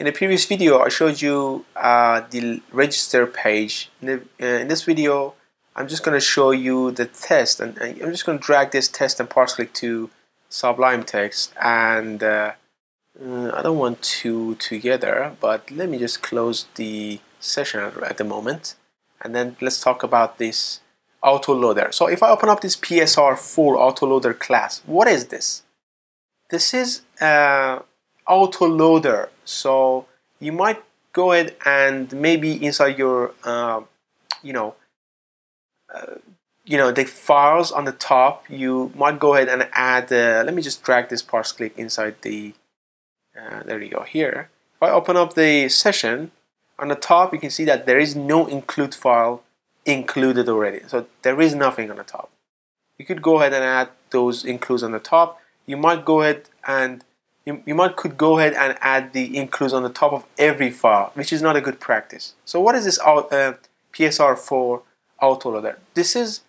In the previous video, I showed you uh, the register page. In, the, uh, in, this video, I'm just going to show you the test, and, and I'm just going to drag this test and Parsclick to Sublime Text. And uh, uh, I don't want two together, but let me just close the session at the moment, and then let's talk about this autoloader. So if I open up this PSR4 autoloader class, what is this? This is uh, autoloader. So you might go ahead and maybe inside your, uh, you know, uh, you know, the files on the top, you might go ahead and add, uh, let me just drag this Parsclick inside the, uh, there you go, here. If I open up the session, on the top you can see that there is no include file included already. So there is nothing on the top. You could go ahead and add those includes on the top. You might go ahead and you, you might could go ahead and add the includes on the top of every file, which is not a good practice. So what is this uh, PSR4 autoloader? This is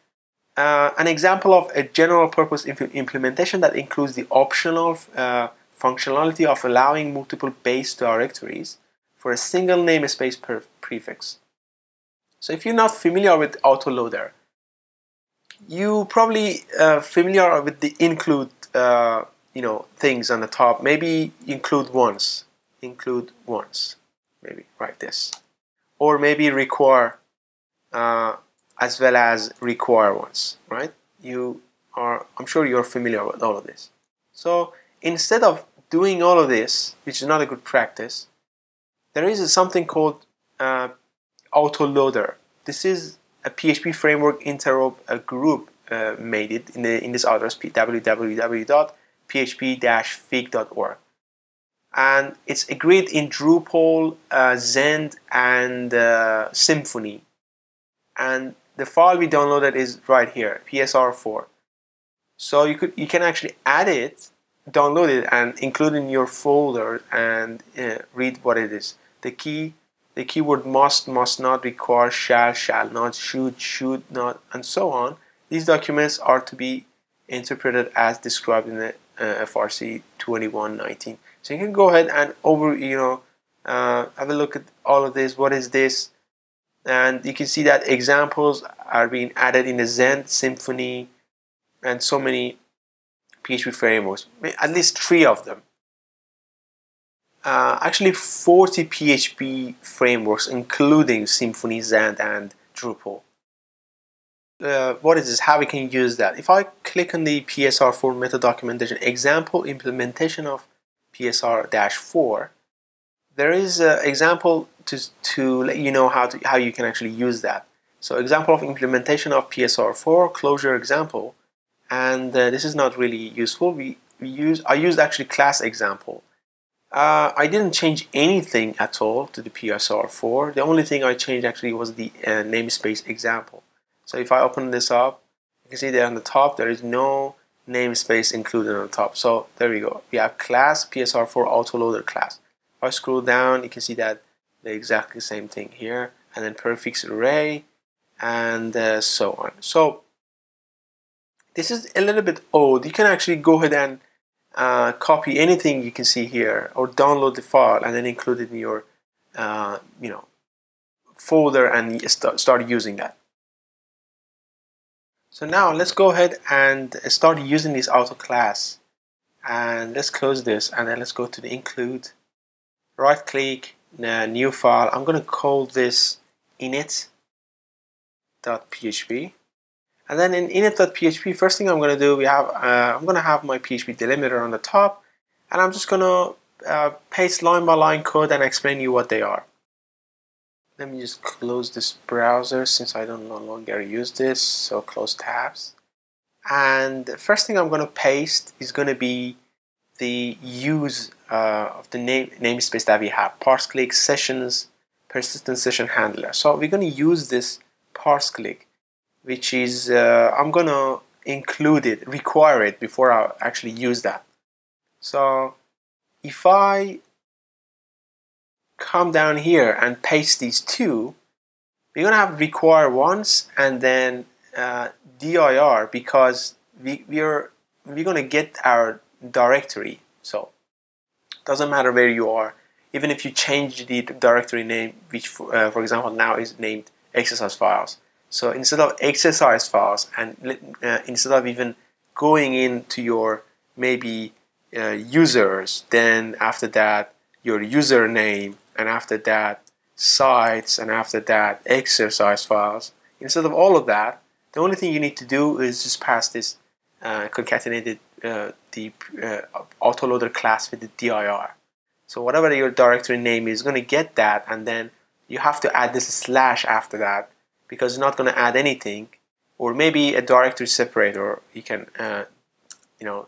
uh, an example of a general purpose implementation that includes the optional uh, functionality of allowing multiple base directories for a single namespace prefix. So if you're not familiar with autoloader, you probably uh, familiar with the include uh, you know things on the top. Maybe include once. Include once. Maybe write this. Or maybe require uh, as well as require once right? You are I'm sure you're familiar with all of this. So instead of doing all of this which is not a good practice there is something called uh, autoloader. This is a PHP framework interop a group uh, made it in the in this address www php-fig.org. And it's agreed in Drupal, uh, Zend, and uh, Symfony. And the file we downloaded is right here, PSR4. So you could you can actually add it, download it, and include in your folder and uh, read what it is. The key, the keyword must, must not, require, shall, shall not, should, should not, and so on. These documents are to be interpreted as described in the uh, RFC 2119. So you can go ahead and over, you know, uh, have a look at all of this. What is this? And you can see that examples are being added in the Zend, Symfony, and so many PHP frameworks. At least three of them. Uh, actually 40 PHP frameworks including Symfony, Zend, and Drupal uh, what is this, how we can use that. If I click on the PSR4 method documentation example implementation of PSR-4, there is an example to, to let you know how, to, how you can actually use that. So example of implementation of PSR4, closure example, and uh, this is not really useful. We, we use I used actually class example. Uh, I didn't change anything at all to the PSR4. The only thing I changed actually was the uh, namespace example. So if I open this up, you can see there on the top there is no namespace included on the top. So there we go. We have class PSR4 autoloader class. If I scroll down, you can see that the exactly same thing here, and then prefix array, and uh, so on. So this is a little bit old. You can actually go ahead and uh, copy anything you can see here, or download the file and then include it in your, uh, you know, folder and start, start using that. So now let's go ahead and start using this auto class. And let's close this and then let's go to the include. Right click, new file. I'm going to call this init.php. And then in init.php, first thing I'm going to do, we have uh, I'm going to have my PHP delimiter on the top, and I'm just going to uh, paste line by line code and explain you what they are let me just close this browser since I don't no longer use this so close tabs. And the first thing I'm going to paste is going to be the use uh, of the name namespace that we have Parsclick sessions persistent session handler. So we're going to use this Parsclick which is uh, I'm going to include it require it before I actually use that. So if I come down here and paste these two, we're going to have require once and then uh, dir because we, we're, we're going to get our directory. So doesn't matter where you are even if you change the directory name, which for, uh, for example now is named exercise files. So instead of exercise files and uh, instead of even going into your maybe uh, users, then after that your username, and after that sites, and after that exercise files. Instead of all of that, the only thing you need to do is just pass this uh, concatenated uh, the uh, autoloader class with the dir. So whatever your directory name is going to get that, and then you have to add this slash after that because it's not going to add anything. Or maybe a directory separator. You can, uh, you know,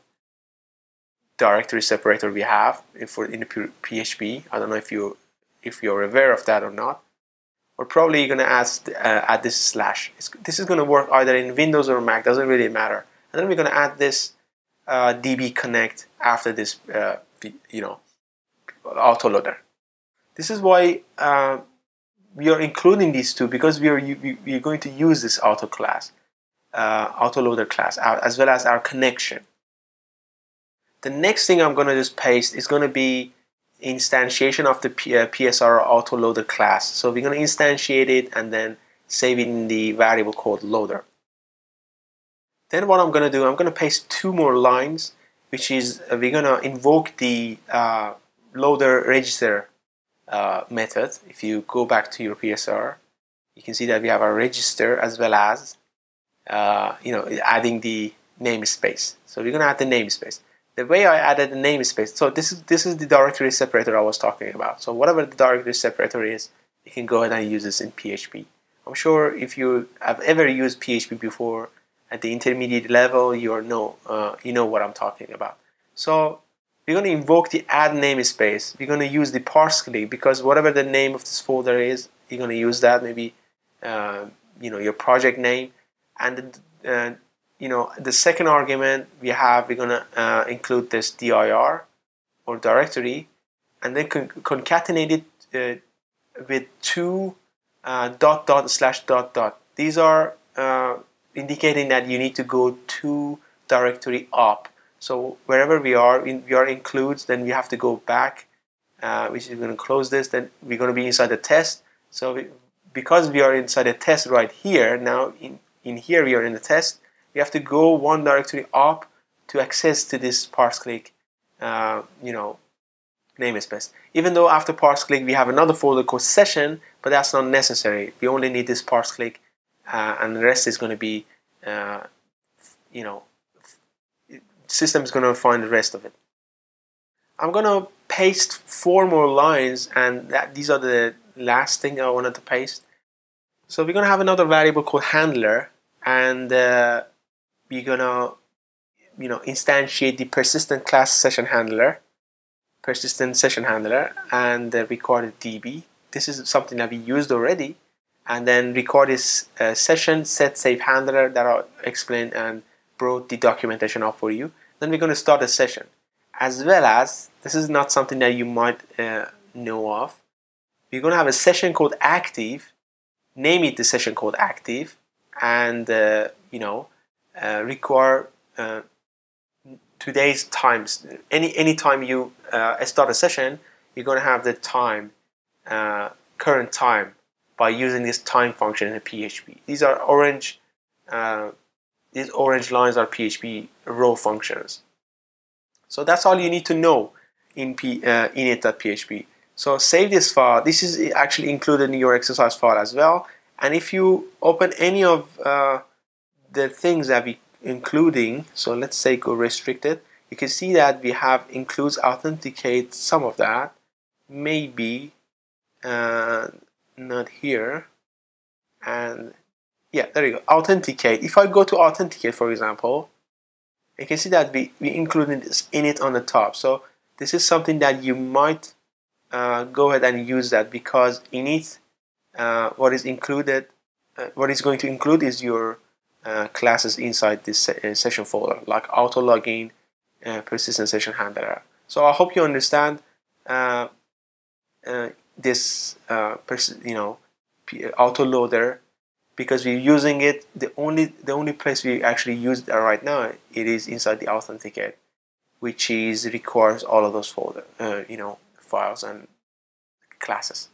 directory separator we have for in PHP. I don't know if you if you're aware of that or not. Or probably going to add uh, add this slash. It's, this is going to work either in Windows or Mac. Doesn't really matter. And then we're going to add this uh, DB connect after this, uh, you know, autoloader. This is why uh, we are including these two because we are we, are going to use this auto class, uh, autoloader class, as well as our connection. The next thing I'm going to just paste is going to be instantiation of the P uh, PSR autoloader class. So we're going to instantiate it and then save it in the variable called loader. Then what I'm going to do, I'm going to paste two more lines, which is uh, we're going to invoke the uh, loader register uh, method. If you go back to your PSR, you can see that we have our register as well as uh, you know adding the namespace. So we're going to add the namespace the way I added the namespace, so this is this is the directory separator I was talking about. So whatever the directory separator is, you can go ahead and use this in PHP. I'm sure if you have ever used PHP before at the intermediate level, you know uh, you know what I'm talking about. So we're going to invoke the add namespace. We're going to use the Parsclick because whatever the name of this folder is, you're going to use that. Maybe uh, you know your project name, and uh, you know, the second argument we have, we're gonna uh, include this dir or directory, and then con concatenate it uh, with two uh, dot dot slash dot dot. These are uh, indicating that you need to go to directory up. So wherever we are, in, we are includes, then we have to go back, uh, which is going to close this. Then we're going to be inside the test. So we, because we are inside the test right here, now in, in here we are in the test, you have to go one directory up to access to this Parsclick, uh, you know, namespace. Even though after Parsclick we have another folder called session, but that's not necessary. We only need this Parsclick, uh, and the rest is going to be, uh, you know, system is going to find the rest of it. I'm going to paste four more lines, and that these are the last thing I wanted to paste. So we're going to have another variable called handler, and uh, we're gonna you know instantiate the persistent class session handler persistent session handler and record db this is something that we used already. And then record this uh, session set save handler that I'll explain and brought the documentation up for you. Then we're going to start a session. As well as this is not something that you might uh, know of. We're going to have a session called active. Name it the session called active. And uh, you know require uh, today's times. Any any time you uh, start a session, you're going to have the time, uh, current time, by using this time function in PHP. These are orange. Uh, these orange lines are PHP row functions. So that's all you need to know in P, uh, init.php. So save this file. This is actually included in your exercise file as well. And if you open any of the things that we including so let's say go restricted you can see that we have includes authenticate some of that. Maybe uh, not here. And yeah there you go. Authenticate. If I go to authenticate for example you can see that we, we included this init on the top. So this is something that you might uh, go ahead and use that because init uh, what is included uh, what is going to include is your uh, classes inside this se uh, session folder, like auto login, uh, persistent session handler. So I hope you understand uh, uh this, you know, auto loader because we're using it. The only the only place we actually use it right now it is inside the authenticate, which is requires all of those folder, you know, files and classes.